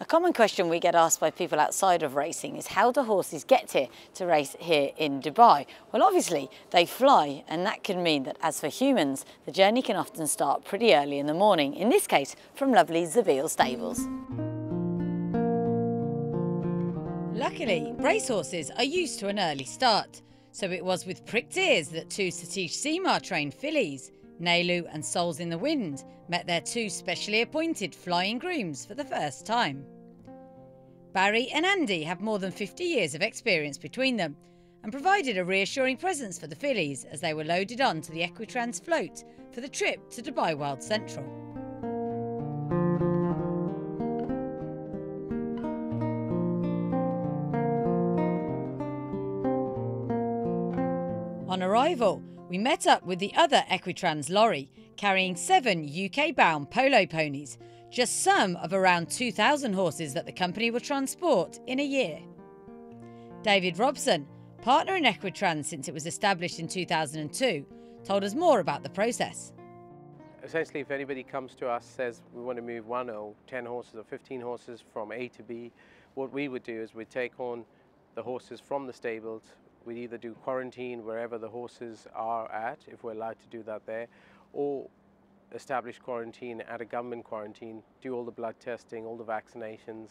A common question we get asked by people outside of racing is how do horses get here to race here in Dubai? Well, obviously they fly, and that can mean that as for humans, the journey can often start pretty early in the morning, in this case from lovely Zabeel stables. Luckily, racehorses are used to an early start, so it was with pricked ears that two Satish Seemar trained fillies Nailu and Souls in the Wind met their two specially appointed flying grooms for the first time. Barry and Andy have more than 50 years of experience between them and provided a reassuring presence for the fillies as they were loaded onto the Equitrans float for the trip to Dubai World Central. On arrival, we met up with the other Equitrans lorry carrying seven UK bound polo ponies, just some of around 2,000 horses that the company will transport in a year. David Robson, partner in Equitrans since it was established in 2002, told us more about the process. Essentially, if anybody comes to us says we want to move one or 10 horses or 15 horses from A to B, what we would do is we'd take on the horses from the stables, we either do quarantine wherever the horses are at, if we're allowed to do that there, or establish quarantine at a government quarantine, do all the blood testing, all the vaccinations,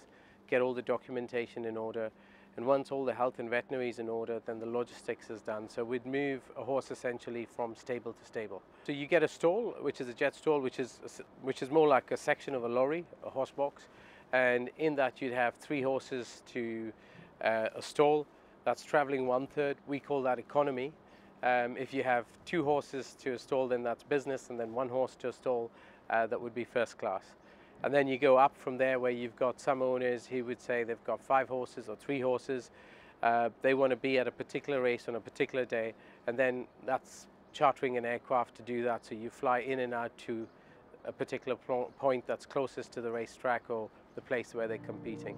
get all the documentation in order. And once all the health and veterinary is in order, then the logistics is done. So we'd move a horse essentially from stable to stable. So you get a stall, which is a jet stall, which is, which is more like a section of a lorry, a horse box. And in that you'd have three horses to uh, a stall that's traveling one third. We call that economy. Um, if you have two horses to a stall, then that's business, and then one horse to a stall, uh, that would be first class. And then you go up from there where you've got some owners who would say they've got five horses or three horses. Uh, they want to be at a particular race on a particular day, and then that's chartering an aircraft to do that. So you fly in and out to a particular point that's closest to the racetrack or the place where they're competing.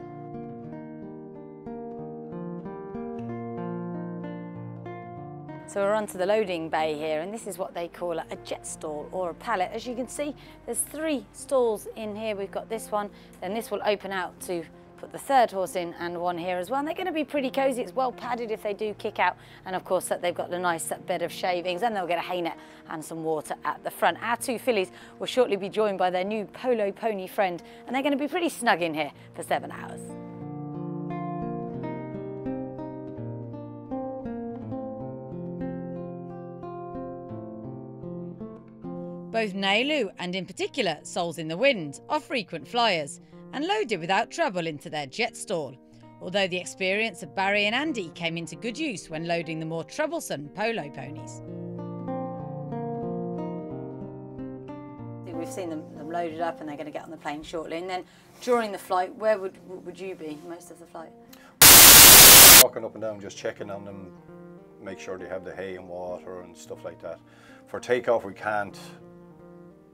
So we're onto the loading bay here and this is what they call a jet stall or a pallet. As you can see, there's three stalls in here. We've got this one, then this will open out to put the third horse in and one here as well. And they're going to be pretty cosy. It's well padded if they do kick out. And of course that they've got the nice bed of shavings and they'll get a hay net and some water at the front. Our two fillies will shortly be joined by their new polo pony friend and they're going to be pretty snug in here for seven hours. Both Nailu and in particular Souls in the Wind are frequent flyers and loaded without trouble into their jet stall, although the experience of Barry and Andy came into good use when loading the more troublesome polo ponies. We've seen them, them loaded up and they're going to get on the plane shortly. And then during the flight, where would, would you be most of the flight? Walking up and down, just checking on them, make sure they have the hay and water and stuff like that. For takeoff, we can't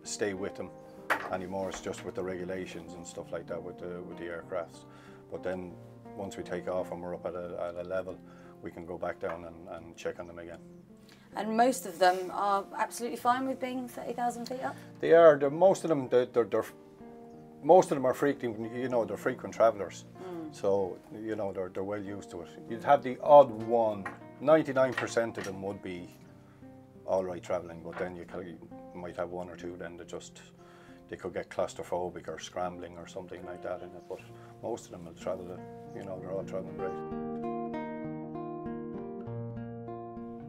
stay with them anymore. It's just with the regulations and stuff like that with the with the aircrafts. But then once we take off and we're up at a, at a level, we can go back down and, and check on them again. And most of them are absolutely fine with being 30,000 feet up? They are. They're, most of them, they're, they're, they're, most of them are frequent, you know, they're frequent travellers. Mm. So, you know, they're, they're well used to it. You'd have the odd one, 99% of them would be all right travelling, but then you, might have one or two then that just they could get claustrophobic or scrambling or something like that in it. But most of them will travel, you know, they're all travelling great.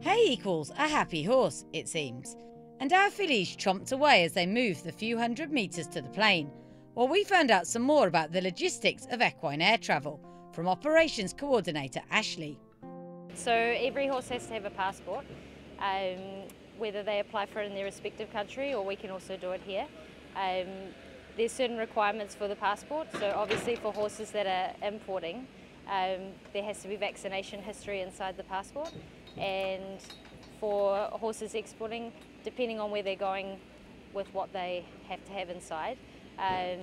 Hay equals a happy horse, it seems. And our fillies chomped away as they moved the few hundred metres to the plane, while we found out some more about the logistics of equine air travel from Operations Coordinator Ashlee. So every horse has to have a passport. Um, whether they apply for it in their respective country or we can also do it here. Um, there's certain requirements for the passport, so obviously for horses that are importing, um, there has to be vaccination history inside the passport, and for horses exporting, depending on where they're going with what they have to have inside. Um,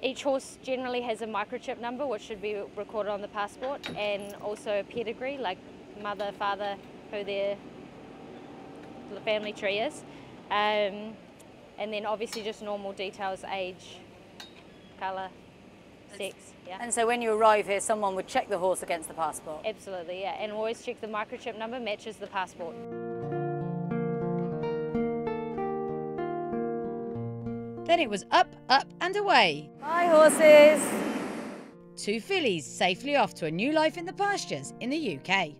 each horse generally has a microchip number which should be recorded on the passport and also a pedigree like mother, father, who they're the family tree is. Um, and then obviously just normal details, age, colour, Sex, yeah. And so when you arrive here, someone would check the horse against the passport. Absolutely, yeah. And always check the microchip number matches the passport. Then it was up, up, and away. Bye, horses. Two fillies safely off to a new life in the pastures in the UK.